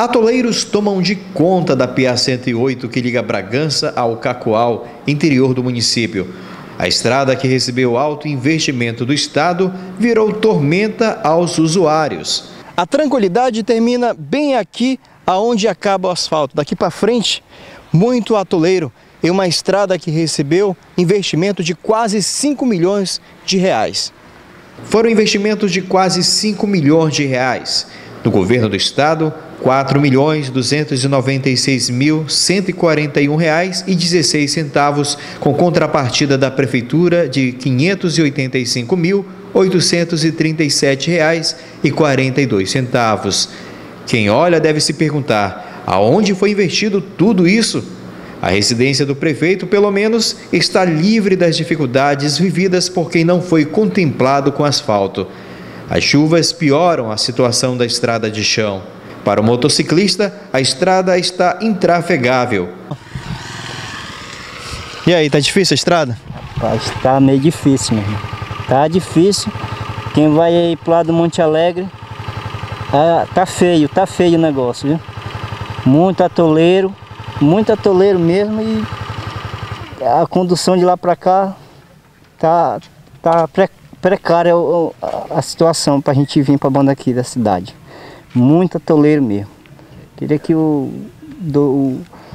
Atoleiros tomam de conta da PA 108 que liga Bragança ao Cacoal, interior do município. A estrada que recebeu alto investimento do Estado virou tormenta aos usuários. A tranquilidade termina bem aqui aonde acaba o asfalto. Daqui para frente, muito atoleiro em uma estrada que recebeu investimento de quase 5 milhões de reais. Foram investimentos de quase 5 milhões de reais. No governo do estado, R$ 4.296.141,16 com contrapartida da prefeitura de R$ 585.837,42. Quem olha deve se perguntar: aonde foi investido tudo isso? A residência do prefeito, pelo menos, está livre das dificuldades vividas por quem não foi contemplado com asfalto. As chuvas pioram a situação da estrada de chão. Para o motociclista, a estrada está intrafegável. E aí, tá difícil a estrada? Rapaz, tá meio difícil, meu irmão. Tá difícil. Quem vai aí pro lado do Monte Alegre, ah, tá feio, tá feio o negócio, viu? Muito atoleiro, muito atoleiro mesmo e a condução de lá para cá tá, tá precária a situação para a gente vir para a banda aqui da cidade. Muito atoleiro mesmo. Queria que o, do,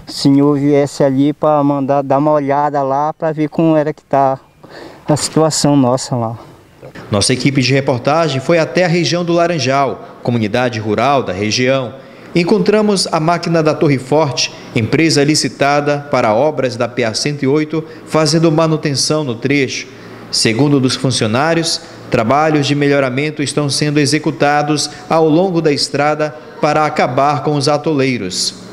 o senhor viesse ali para mandar dar uma olhada lá para ver como era que está a situação nossa lá. Nossa equipe de reportagem foi até a região do Laranjal, comunidade rural da região. Encontramos a máquina da Torre Forte, empresa licitada para obras da PA 108, fazendo manutenção no trecho. Segundo dos funcionários, trabalhos de melhoramento estão sendo executados ao longo da estrada para acabar com os atoleiros.